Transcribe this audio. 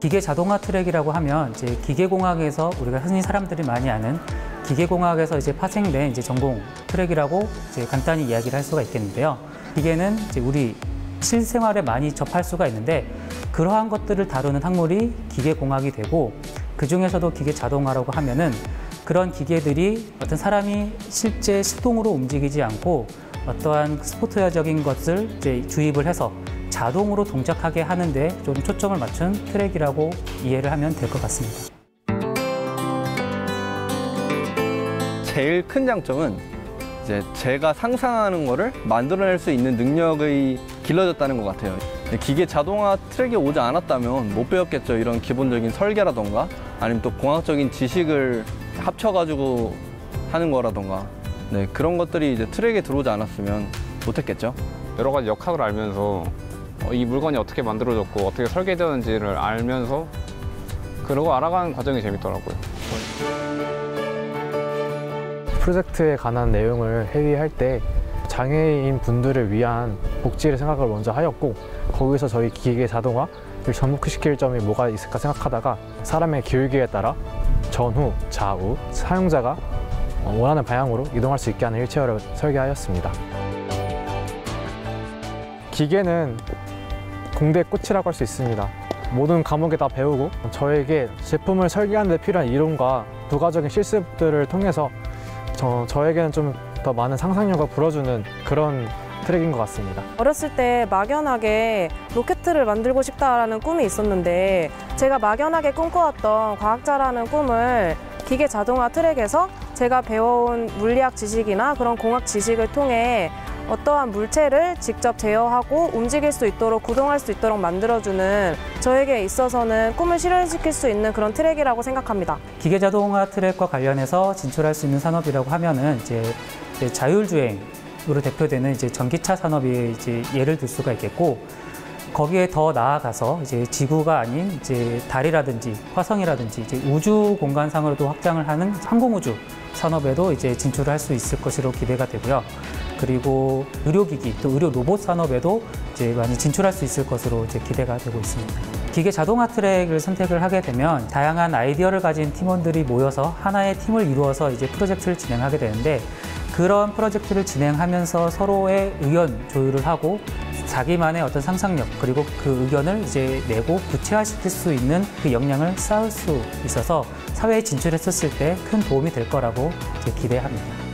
기계 자동화 트랙이라고 하면 이제 기계공학에서 우리가 흔히 사람들이 많이 아는 기계공학에서 이제 파생된 이제 전공 트랙이라고 이제 간단히 이야기를 할 수가 있겠는데요. 기계는 이제 우리 실생활에 많이 접할 수가 있는데 그러한 것들을 다루는 학문이 기계공학이 되고 그 중에서도 기계 자동화라고 하면은 그런 기계들이 어떤 사람이 실제 수동으로 움직이지 않고 어떠한 소프트웨어적인 것을 이제 주입을 해서 자동으로 동작하게 하는데 좀 초점을 맞춘 트랙이라고 이해를 하면 될 것 같습니다. 제일 큰 장점은 이제 제가 상상하는 거를 만들어낼 수 있는 능력이 길러졌다는 것 같아요. 기계 자동화 트랙에 오지 않았다면 못 배웠겠죠. 이런 기본적인 설계라던가 아니면 또 공학적인 지식을 합쳐가지고 하는 거라던가 네, 그런 것들이 이제 트랙에 들어오지 않았으면 못했겠죠. 여러 가지 역학을 알면서 어, 이 물건이 어떻게 만들어졌고 어떻게 설계되었는지를 알면서 그러고 알아가는 과정이 재밌더라고요. 프로젝트에 관한 내용을 회의할 때 장애인 분들을 위한 복지를 생각을 먼저 하였고 거기서 저희 기계 자동화를 접목시킬 점이 뭐가 있을까 생각하다가 사람의 기울기에 따라 전후, 좌우, 사용자가 원하는 방향으로 이동할 수 있게 하는 휠체어를 설계하였습니다. 기계는 공대의 꽃이라고 할 수 있습니다. 모든 과목에 다 배우고 저에게 제품을 설계하는 데 필요한 이론과 부가적인 실습들을 통해서 저, 저에게는 좀 더 많은 상상력을 불어주는 그런 트랙인 것 같습니다. 어렸을 때 막연하게 로켓을 만들고 싶다라는 꿈이 있었는데 제가 막연하게 꿈꿔왔던 과학자라는 꿈을 기계 자동화 트랙에서 제가 배워온 물리학 지식이나 그런 공학 지식을 통해 어떠한 물체를 직접 제어하고 움직일 수 있도록 구동할 수 있도록 만들어주는 저에게 있어서는 꿈을 실현시킬 수 있는 그런 트랙이라고 생각합니다. 기계 자동화 트랙과 관련해서 진출할 수 있는 산업이라고 하면은 이제, 자율주행으로 대표되는 이제 전기차 산업이 이제 예를 들 수가 있겠고 거기에 더 나아가서 이제 지구가 아닌 이제 달이라든지 화성이라든지 이제 우주 공간상으로도 확장을 하는 항공우주 산업에도 이제 진출을 할 수 있을 것으로 기대가 되고요. 그리고 의료기기 또 의료 로봇 산업에도 이제 많이 진출할 수 있을 것으로 이제 기대가 되고 있습니다. 기계 자동화 트랙을 선택을 하게 되면 다양한 아이디어를 가진 팀원들이 모여서 하나의 팀을 이루어서 이제 프로젝트를 진행하게 되는데 그런 프로젝트를 진행하면서 서로의 의견 조율을 하고 자기만의 어떤 상상력 그리고 그 의견을 이제 내고 구체화시킬 수 있는 그 역량을 쌓을 수 있어서 사회에 진출했었을 때 큰 도움이 될 거라고 기대합니다.